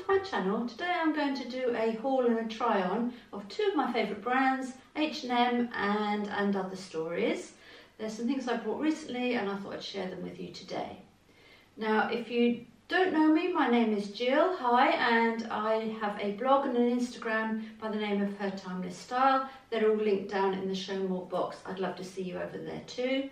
to my channel. Today I'm going to do a haul and a try on of two of my favourite brands, H&M and And Other Stories. There's some things I bought recently and I thought I'd share them with you today. Now if you don't know me, my name is Jill, hi, and I have a blog and an Instagram by the name of Her Timeless Style. They're all linked down in the show more box. I'd love to see you over there too.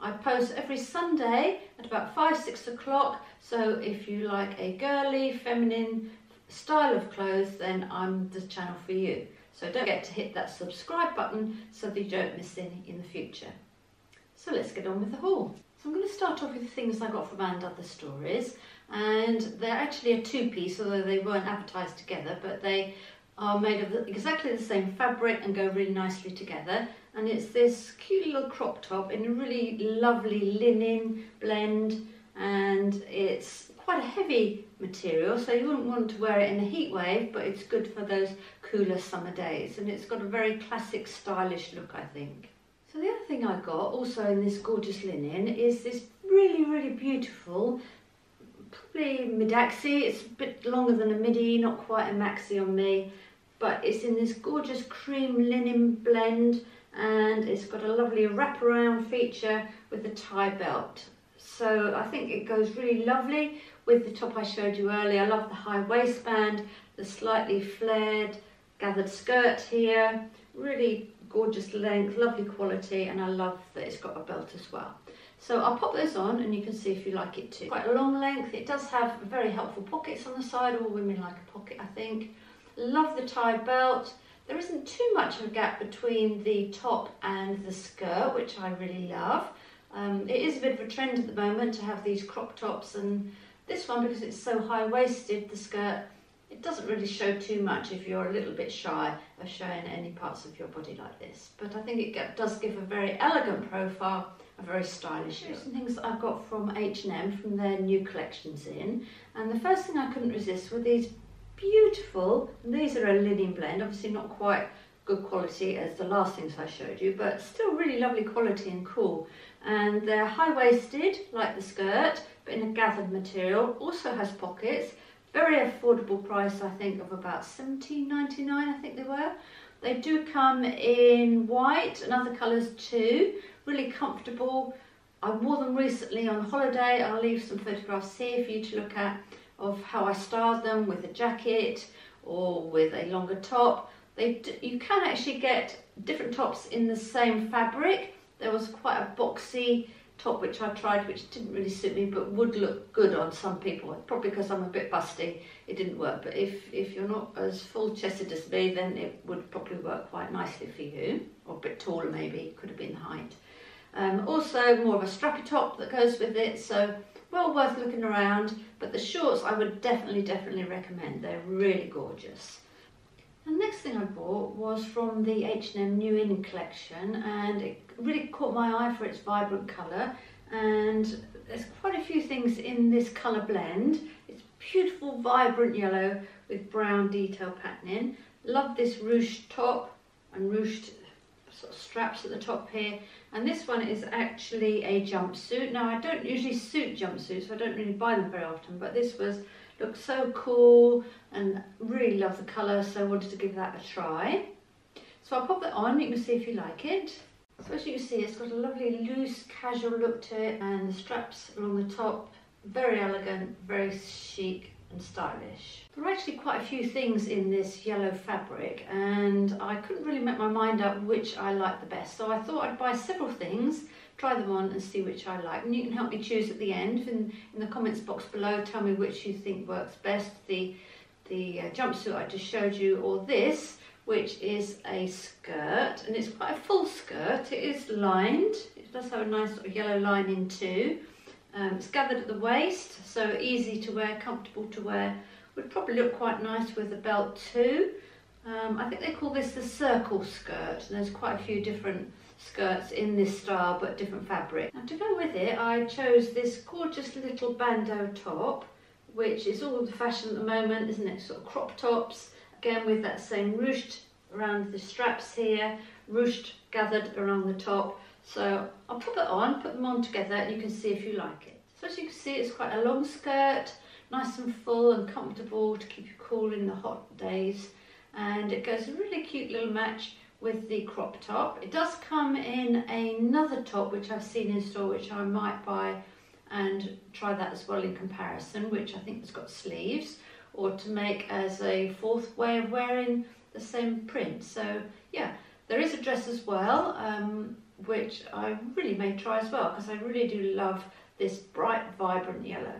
I post every Sunday at about 5, 6 o'clock, so if you like a girly, feminine style of clothes, then I'm the channel for you. So don't forget to hit that subscribe button so that you don't miss any in the future. So let's get on with the haul. So I'm going to start off with the things I got from And Other Stories, and they're actually a two-piece, although they weren't advertised together, but they are made of exactly the same fabric and go really nicely together and it's this cute little crop top in a really lovely linen blend and it's quite a heavy material so you wouldn't want to wear it in a heat wave but it's good for those cooler summer days and it's got a very classic stylish look I think. So the other thing I got also in this gorgeous linen is this really really beautiful probably mid-axi, it's a bit longer than a midi, not quite a maxi on me but it's in this gorgeous cream linen blend and it's got a lovely wraparound feature with the tie belt. So I think it goes really lovely with the top I showed you earlier. I love the high waistband, the slightly flared gathered skirt here, really gorgeous length, lovely quality, and I love that it's got a belt as well. So I'll pop this on and you can see if you like it too. Quite a long length, it does have very helpful pockets on the side, all women like a pocket I think. Love the tie belt, there isn't too much of a gap between the top and the skirt, which I really love. Um, it is a bit of a trend at the moment to have these crop tops and this one, because it's so high-waisted, the skirt, it doesn't really show too much if you're a little bit shy of showing any parts of your body like this. But I think it does give a very elegant profile, a very stylish look. Some things I've got from H&M from their new collections in. And the first thing I couldn't resist were these beautiful. These are a linen blend, obviously not quite good quality as the last things I showed you, but still really lovely quality and cool. And they're high-waisted, like the skirt, but in a gathered material. Also has pockets. Very affordable price, I think, of about 17.99. I think they were. They do come in white and other colours too. Really comfortable. I wore them recently on holiday. I'll leave some photographs here for you to look at of how I styled them with a jacket or with a longer top. They you can actually get different tops in the same fabric. There was quite a boxy top which I tried which didn't really suit me but would look good on some people. Probably because I'm a bit busty it didn't work but if, if you're not as full chested as me then it would probably work quite nicely for you or a bit taller maybe, could have been the height. Um, also more of a strappy top that goes with it so well worth looking around, but the shorts I would definitely, definitely recommend. They're really gorgeous. The next thing I bought was from the H&M New In collection and it really caught my eye for its vibrant colour and there's quite a few things in this colour blend. It's beautiful vibrant yellow with brown detail patterning. Love this ruched top and ruched sort of straps at the top here and this one is actually a jumpsuit. Now I don't usually suit jumpsuits, so I don't really buy them very often, but this was looked so cool and really love the colour, so I wanted to give that a try. So I'll pop it on, you can see if you like it. So as you can see, it's got a lovely loose, casual look to it, and the straps along the top, very elegant, very chic, and stylish. There are actually quite a few things in this yellow fabric and I couldn't really make my mind up which I like the best. So I thought I'd buy several things, try them on and see which I like. And you can help me choose at the end in, in the comments box below. Tell me which you think works best, the, the uh, jumpsuit I just showed you or this which is a skirt and it's quite a full skirt. It is lined. It does have a nice sort of yellow lining too. Um, it's gathered at the waist, so easy to wear, comfortable to wear. Would probably look quite nice with a belt too. Um, I think they call this the circle skirt. And there's quite a few different skirts in this style, but different fabric. And to go with it, I chose this gorgeous little bandeau top, which is all the fashion at the moment, isn't it? Sort of crop tops, again with that same ruched around the straps here, ruched gathered around the top. So I'll pop it on, put them on together and you can see if you like it. So as you can see it's quite a long skirt, nice and full and comfortable to keep you cool in the hot days. And it goes a really cute little match with the crop top. It does come in another top which I've seen in store which I might buy and try that as well in comparison which I think has got sleeves or to make as a fourth way of wearing the same print. So yeah, there is a dress as well um, which I really may try as well because I really do love this bright vibrant yellow.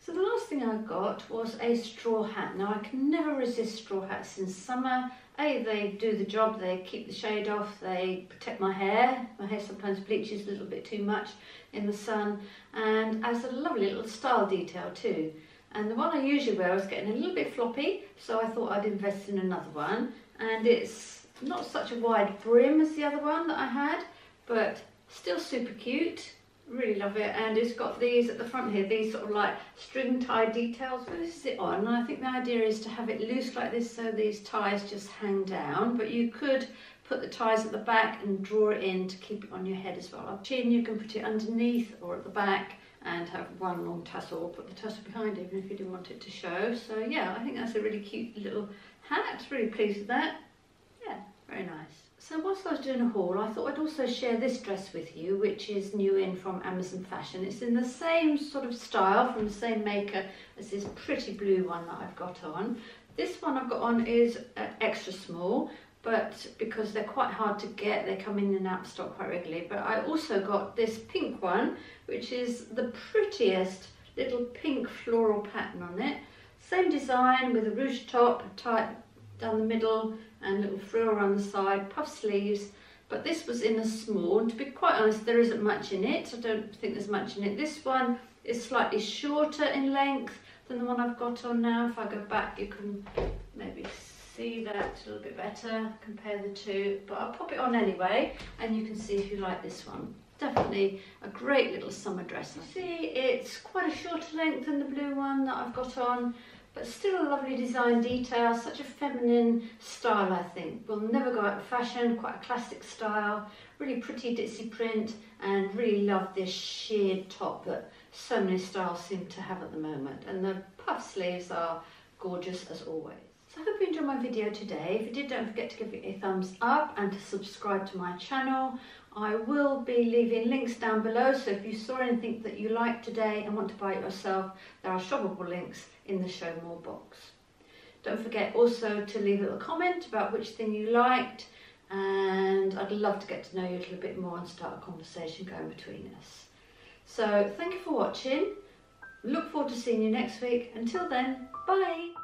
So the last thing I got was a straw hat. Now I can never resist straw hats in summer a, they do the job, they keep the shade off, they protect my hair. My hair sometimes bleaches a little bit too much in the sun and as a lovely little style detail too. And the one I usually wear is getting a little bit floppy, so I thought I'd invest in another one. And it's not such a wide brim as the other one that I had, but still super cute. Really love it. And it's got these at the front here these sort of like string tie details. This is it on? And I think the idea is to have it loose like this so these ties just hang down. But you could put the ties at the back and draw it in to keep it on your head as well. Chin you can put it underneath or at the back and have one long tassel or put the tassel behind even if you didn't want it to show. So yeah I think that's a really cute little hat. Really pleased with that. Yeah very nice so whilst I was doing a haul, I thought I'd also share this dress with you, which is new in from Amazon Fashion. It's in the same sort of style, from the same maker as this pretty blue one that I've got on. This one I've got on is uh, extra small, but because they're quite hard to get, they come in and out of stock quite regularly. But I also got this pink one, which is the prettiest little pink floral pattern on it. Same design with a ruche top, tight down the middle and little frill around the side, puff sleeves. But this was in a small, and to be quite honest, there isn't much in it. I don't think there's much in it. This one is slightly shorter in length than the one I've got on now. If I go back, you can maybe see that a little bit better, compare the two. But I'll pop it on anyway, and you can see if you like this one definitely a great little summer dress. See, it's quite a shorter length than the blue one that I've got on, but still a lovely design detail, such a feminine style I think. Will never go out of fashion, quite a classic style, really pretty ditzy print and really love this sheer top that so many styles seem to have at the moment. And the puff sleeves are gorgeous as always. So I hope you enjoyed my video today. If you did, don't forget to give it a thumbs up and to subscribe to my channel. I will be leaving links down below, so if you saw anything that you liked today and want to buy it yourself, there are shoppable links in the show more box. Don't forget also to leave a little comment about which thing you liked and I'd love to get to know you a little bit more and start a conversation going between us. So thank you for watching. Look forward to seeing you next week. Until then, bye.